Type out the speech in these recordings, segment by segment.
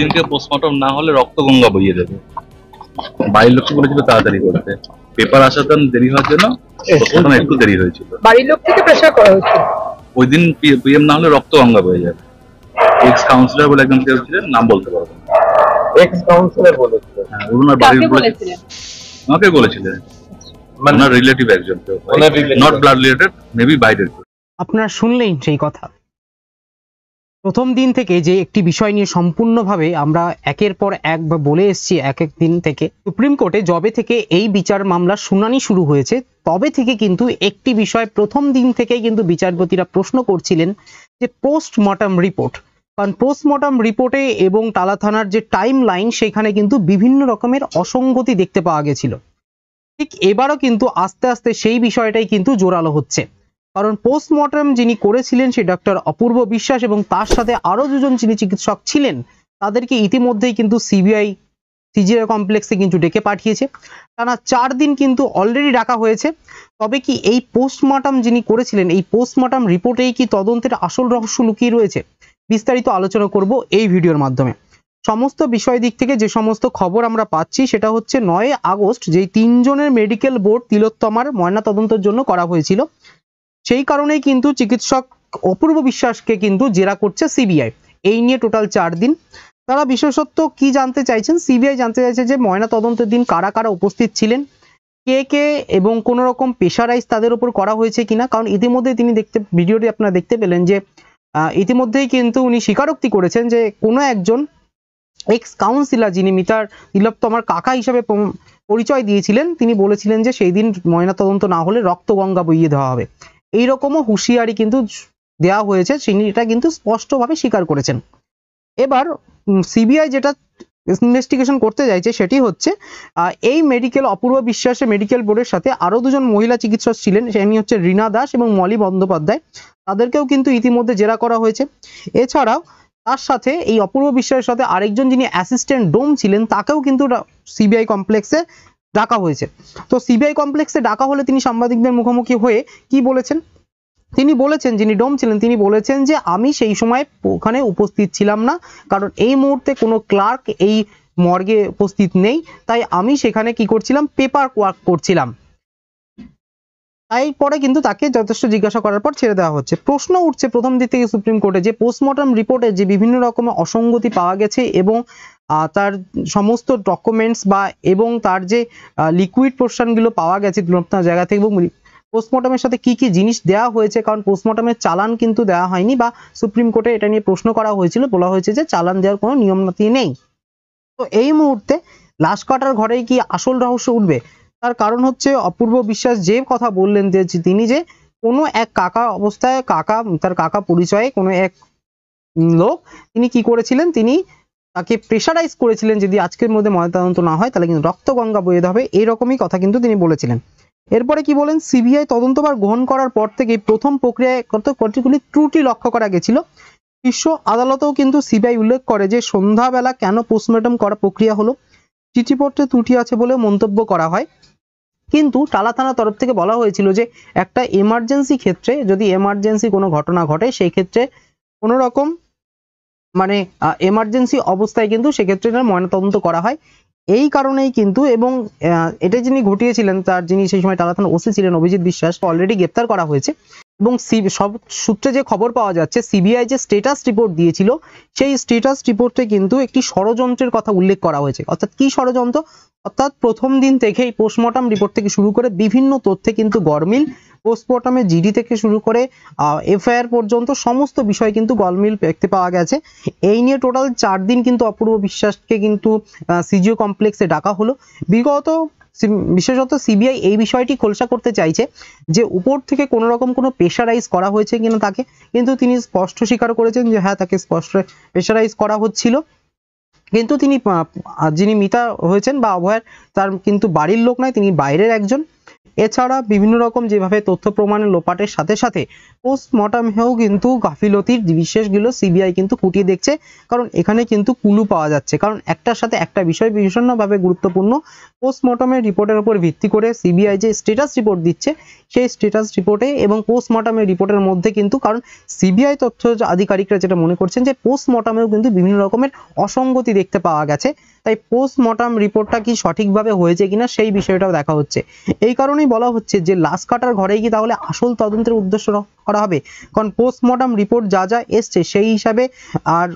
দিনকে পোস্টমর্টম না হলে রক্ত গঙ্গা বইয়ে দেবে। বাড়ির লোককে বলেছিল তাড়াতাড়ি করতে। পেপার আসাতে দেরি হওয়ার জন্য পোস্টমর্টম একটু দেরি হয়েছিল। বাড়ির লোক থেকে প্রেশার করা হচ্ছে। ওই দিন পিএম না হলে রক্ত গঙ্গা বয়ে যাবে। এক্স কাউন্সিলর বলে একজন কেউ ছিলেন নাম বলতে পারব না। এক্স কাউন্সিলর বলেছিলেন। হ্যাঁ, ওনার বাড়ির বলেছিলেন? আমাকে বলেছিলেন। মানে রিলেটিভ একজন কেউ। নট ব্লাড রিলেটেড মেবি বাইরের। আপনারা শুনলেন সেই কথা। প্রথম দিন থেকে যে একটি বিষয় নিয়ে সম্পূর্ণভাবে আমরা একের পর এক বা বলে এসেছি এক এক দিন থেকে, সুপ্রিম কোর্টে যবে থেকে এই বিচার মামলার শুনানি শুরু হয়েছে, তবে থেকে কিন্তু একটি বিষয় প্রথম দিন থেকে কিন্তু বিচারপতিরা প্রশ্ন করছিলেন যে পোস্টমর্টম রিপোর্ট। কারণ পোস্টমর্টম রিপোর্টে এবং টালা থানার যে টাইম লাইন সেখানে কিন্তু বিভিন্ন রকমের অসঙ্গতি দেখতে পাওয়া গেছিল। ঠিক এবারও কিন্তু আস্তে আস্তে সেই বিষয়টাই কিন্তু জোরালো হচ্ছে। কারণ পোস্টমর্টম যিনি করেছিলেন সেই ডক্টর অপূর্ব বিশ্বাস এবং তার সাথে আরও দুজন যিনি চিকিৎসক ছিলেন, তাদেরকে ইতিমধ্যেই কিন্তু সিবিআই সিজিআই কমপ্লেক্সে কিন্তু ডেকে পাঠিয়েছে। টানা চার দিন কিন্তু অলরেডি ডাকা হয়েছে। তবে কি এই পোস্টমর্টম যিনি করেছিলেন, এই পোস্টমর্টম রিপোর্টেই কি তদন্তের আসল রহস্য লুকিয়ে রয়েছে? বিস্তারিত আলোচনা করব এই ভিডিওর মাধ্যমে। সমস্ত বিষয় দিক থেকে যে সমস্ত খবর আমরা পাচ্ছি, সেটা হচ্ছে নয় আগস্ট যেই তিনজনের মেডিকেল বোর্ড তিলোত্তমার ময়না তদন্তের জন্য করা হয়েছিল। সেই কারণেই কিন্তু চিকিৎসক অপূর্ব বিশ্বাসকে কিন্তু জেরা করছে সিবিআই। এই নিয়ে টোটাল চার দিন। তারা বিশেষত্ব কি জানতে চাইছেন? সিবিআই জানতে চাইছে যে ময়না তদন্তের দিন কারা কারা উপস্থিত ছিলেন? কে কে এবং কোন রকম প্রেশারাইজ তাদের উপর করা হয়েছে কিনা? কারণ ইতিমধ্যে তিনি দেখতে, ভিডিওটি আপনারা দেখতে পেলেন যে ইতিমধ্যেই কিন্তু উনি স্বীকারোক্তি করেছেন যে কোনো একজন এক্স কাউন্সিলার যিনি মিতার তিলোত্তমার কাকা হিসাবে পরিচয় দিয়েছিলেন, তিনি বলেছিলেন যে সেই দিন ময়নাতদন্ত না হলে রক্তগঙ্গা বইয়ে দেওয়া হবে। এইরকমও হুঁশিয়ারি কিন্তু দেওয়া হয়েছে তিনি এটা কিন্তু স্পষ্টভাবে স্বীকার করেছেন। এবার সিবিআই যেটা ইনভেস্টিগেশন করতে চাইছে সেটি হচ্ছে এই মেডিকেল অপূর্ব বিশ্বাসের মেডিকেল বোর্ডের সাথে আরও দুজন মহিলা চিকিৎসক ছিলেন সেনি হচ্ছে রীনা দাস এবং মলি বন্দ্যোপাধ্যায়। তাদেরকেও কিন্তু ইতিমধ্যে জেরা করা হয়েছে। এছাড়াও, তার সাথে এই অপূর্ব বিশ্বাসের সাথে আরেকজন যিনি অ্যাসিস্ট্যান্ট ডোম ছিলেন, তাকেও কিন্তু সিবিআই কমপ্লেক্সে ডাকা হয়েছে। তো সিবিআই কমপ্লেক্সে ডাকা হলে তিনি সাংবাদিকদের মুখোমুখি হয়ে কি বলেছেন? তিনি বলেছেন, যিনি ডোম ছিলেন, তিনি বলেছেন যে আমি সেই সময় ওখানে উপস্থিত ছিলাম না, কারণ এই মুহূর্তে কোনো ক্লার্ক এই মর্গে উপস্থিত নেই, তাই আমি সেখানে কি করছিলাম? পেপার ওয়ার্ক করছিলাম। তাই পরে কিন্তু তাকে যথেষ্ট জিজ্ঞাসা করার পর ছেড়ে দেওয়া হচ্ছে। প্রশ্ন উঠছে প্রথম দিক থেকে সুপ্রিম কোর্টে যে পোস্টমর্টম রিপোর্টে যে বিভিন্ন রকমের অসঙ্গতি পাওয়া গেছে এবং তার সমস্ত ডকুমেন্টস বা এবং তার যে লিকুইড পোর্শনগুলো পাওয়া গেছে আপনার জায়গা থেকে এবং পোস্টমর্টমের সাথে কি কি জিনিস দেওয়া হয়েছে? কারণ পোস্টমর্টমের চালান কিন্তু দেওয়া হয়নি বা সুপ্রিম কোর্টে এটা নিয়ে প্রশ্ন করা হয়েছিল। বলা হয়েছে যে চালান দেওয়ার কোনো নিয়ম নীতি নেই। তো এই মুহূর্তে লাশ কাটার ঘরে কি আসল রহস্য উঠবে? তার কারণ হচ্ছে অপূর্ব বিশ্বাস যে কথা বললেন যে তিনি যে কোনো এক কাকা অবস্থায় কাকা, তার কাকা পরিচয়ে কোনো এক লোক তিনি কি করেছিলেন? তিনি তাকে প্রেশারাইজ করেছিলেন যদি আজকের মধ্যে ময়নাতদন্ত না হয়, তাহলে কিন্তু রক্তগঙ্গা বয়ে হবে এইরকমই কথা কিন্তু তিনি বলেছিলেন। এরপরে কি বলেন? সিবিআই তদন্তভার গ্রহণ করার পর থেকে প্রথম প্রক্রিয়ায় কত কতগুলি ত্রুটি লক্ষ্য করা গেছিল। শীর্ষ আদালতেও কিন্তু সিবিআই উল্লেখ করে যে সন্ধ্যাবেলা কেন পোস্টমর্টম করা প্রক্রিয়া হলো চিঠিপত্রে ত্রুটি আছে বলে মন্তব্য করা হয়। কিন্তু টালা থানার তরফ থেকে বলা হয়েছিল যে একটা এমার্জেন্সি ক্ষেত্রে যদি এমার্জেন্সি কোনো ঘটনা ঘটে, সেই ক্ষেত্রে কোনো রকম মানে এমার্জেন্সি অবস্থায় কিন্তু সেক্ষেত্রে ময়নাতদন্ত করা হয়। এই কারণেই কিন্তু এবং এটা যিনি ঘটিয়েছিলেন, তার যিনি সেই সময় টালা ওসি ছিলেন, অভিজিৎ বিশ্বাস অলরেডি গ্রেপ্তার করা হয়েছে। এবং সব সূত্রে যে খবর পাওয়া যাচ্ছে সিবিআই যে স্টেটাস রিপোর্ট দিয়েছিল, সেই স্টেটাস রিপোর্টে কিন্তু একটি ষড়যন্ত্রের কথা উল্লেখ করা হয়েছে। অর্থাৎ কি ষড়যন্ত্র? অর্থাৎ প্রথম দিন থেকেই পোস্টমর্টম রিপোর্ট থেকে শুরু করে বিভিন্ন তথ্যে কিন্তু গরমিল পোস্টমর্টমে জিডি থেকে শুরু করে এফআইআর পর্যন্ত সমস্ত বিষয় কিন্তু গরমিল দেখতে পাওয়া গেছে। এই নিয়ে টোটাল চার দিন কিন্তু অপূর্ব বিশ্বাসকে কিন্তু সিজিও কমপ্লেক্সে ডাকা হলো। বিগত বিশেষত সিবিআই এই বিষয়টি খোলসা করতে চাইছে যে উপর থেকে কোনো রকম কোনো প্রেশারাইজ করা হয়েছে কিনা তাকে, কিন্তু তিনি স্পষ্ট স্বীকার করেছেন যে হ্যাঁ তাকে স্পষ্ট প্রেশারাইজ করা হচ্ছিল। কিন্তু তিনি যিনি মিতা হয়েছেন বা অভয়ের, তার কিন্তু বাড়ির লোক নয়, তিনি বাইরের একজন। এছাড়া বিভিন্ন রকম যেভাবে তথ্য প্রমাণের লোপাটের সাথে সাথে পোস্টমর্টমেও কিন্তু গাফিলতির বিশেষগুলো সিবিআই কিন্তু খুঁটিয়ে দেখছে। কারণ এখানে কিন্তু কুলু পাওয়া যাচ্ছে। কারণ একটার সাথে একটা বিষয় ভীষণভাবে গুরুত্বপূর্ণ। পোস্টমর্টমের রিপোর্টের উপর ভিত্তি করে সিবিআই যে স্ট্যাটাস রিপোর্ট দিচ্ছে, সেই স্ট্যাটাস রিপোর্টে এবং পোস্টমর্টমের রিপোর্টের মধ্যে কিন্তু কারণ সিবিআই তথ্য আধিকারিকরা যেটা মনে করছেন যে পোস্টমর্টমেও কিন্তু বিভিন্ন রকমের অসঙ্গতি দেখতে পাওয়া গেছে। তাই পোস্টমর্টম রিপোর্টটা কি সঠিকভাবে হয়েছে কিনা সেই বিষয়টাও দেখা হচ্ছে। এই কারণেই বলা হচ্ছে যে লাশ কাটার ঘরেই কি তাহলে আসল তদন্তের উদ্দেশ্য করা হবে? কারণ পোস্টমর্টম রিপোর্ট যা যা এসছে সেই হিসাবে আর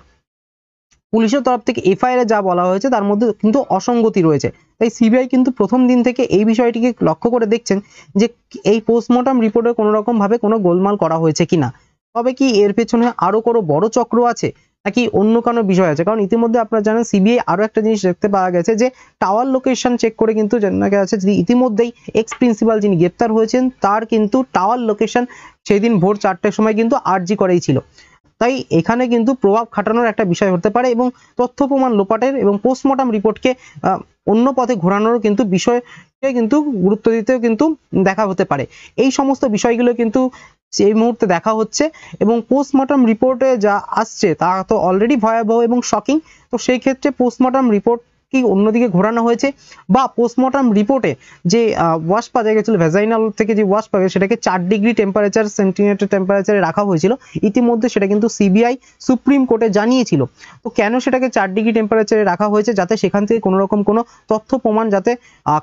পুলিশের তরফ থেকে এফআইআর যা বলা হয়েছে তার মধ্যে কিন্তু অসঙ্গতি রয়েছে। তাই সিবিআই কিন্তু প্রথম দিন থেকে এই বিষয়টিকে লক্ষ্য করে দেখছেন যে এই পোস্টমর্টম রিপোর্টে কোনো রকম ভাবে কোনো গোলমাল করা হয়েছে কিনা। তবে কি এর পেছনে আরও কোনো বড় চক্র আছে? নাকি অন্য কোনো বিষয় আছে? কারণ ইতিমধ্যে আপনারা জানেন সিবিআই আরও একটা জিনিস দেখতে পাওয়া গেছে যে টাওয়ার লোকেশন চেক করে কিন্তু জানা গেছে যে, ইতিমধ্যেই এক্স প্রিন্সিপাল যিনি গ্রেপ্তার হয়েছেন, তার কিন্তু টাওয়ার লোকেশন সেদিন ভোর চারটের সময় কিন্তু আরজি করেই ছিল। তাই এখানে কিন্তু প্রভাব খাটানোর একটা বিষয় হতে পারে এবং তথ্য প্রমাণ লোপাটের এবং পোস্টমর্টম রিপোর্টকে অন্য পথে ঘোরানোর কিন্তু বিষয়কে কিন্তু গুরুত্ব দিতেও কিন্তু দেখা হতে পারে। এই সমস্ত বিষয়গুলো কিন্তু এই মুহূর্তে দেখা হচ্ছে এবং পোস্টমর্টম রিপোর্টে যা আসছে তা তো অলরেডি ভয়াবহ এবং শকিং তো সেই ক্ষেত্রে পোস্টমর্টম রিপোর্ট কি অন্যদিকে ঘোরানো হয়েছে বা পোস্টমর্টম রিপোর্টে যে ওয়াশ পাওয়া গেছিল ভেজাইনাল থেকে যে ওয়াশ পাওয়া সেটাকে চার ডিগ্রি টেম্পারেচার সেন্টিগ্রেড টেম্পারেচারে রাখা হয়েছিল। ইতিমধ্যে সেটা কিন্তু সিবিআই সুপ্রিম কোর্টে জানিয়েছিল। তো কেন সেটাকে চার ডিগ্রি টেম্পারেচারে রাখা হয়েছে? যাতে সেখান থেকে কোনো রকম কোনো তথ্য, প্রমাণ যাতে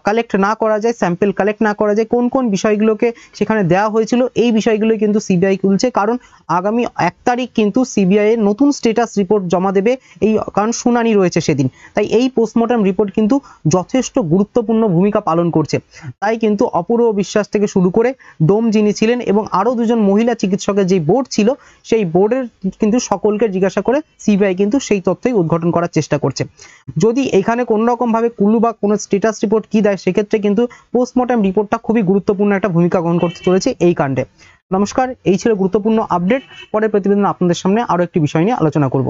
কালেক্ট না করা যায় স্যাম্পল কালেক্ট না করা যায়, কোন কোন বিষয়গুলোকে সেখানে দেওয়া হয়েছিল, এই বিষয়গুলো কিন্তু সিবিআই খুলছে। কারণ আগামী এক তারিখ কিন্তু সিবিআই এর নতুন স্টেটাস রিপোর্ট জমা দেবে, এই, কারণ শুনানি রয়েছে সেদিন। তাই এই পোস্টমর্টম রিপোর্ট কিন্তু যথেষ্ট গুরুত্বপূর্ণ ভূমিকা পালন করছে। তাই কিন্তু অপূর্ব বিশ্বাস থেকে শুরু করে ডোম যিনি ছিলেন এবং আরও দুজন মহিলা চিকিৎসকের যে বোর্ড ছিল, সেই বোর্ডের কিন্তু সকলকে জিজ্ঞাসা করে সিবিআই কিন্তু সেই তথ্যই উদ্ঘাটন করার চেষ্টা করছে। যদি এখানে কোনো রকম ভাবে কুলু বা কোনো স্টেটাস রিপোর্ট কি দেয়, সেক্ষেত্রে কিন্তু পোস্টমর্টম রিপোর্টটা খুবই গুরুত্বপূর্ণ একটা ভূমিকা গ্রহণ করতে চলেছে এই কাণ্ডে। নমস্কার, এই ছিল গুরুত্বপূর্ণ আপডেট পরের প্রতিবেদন আপনাদের সামনে আরও একটি বিষয় নিয়ে আলোচনা করব।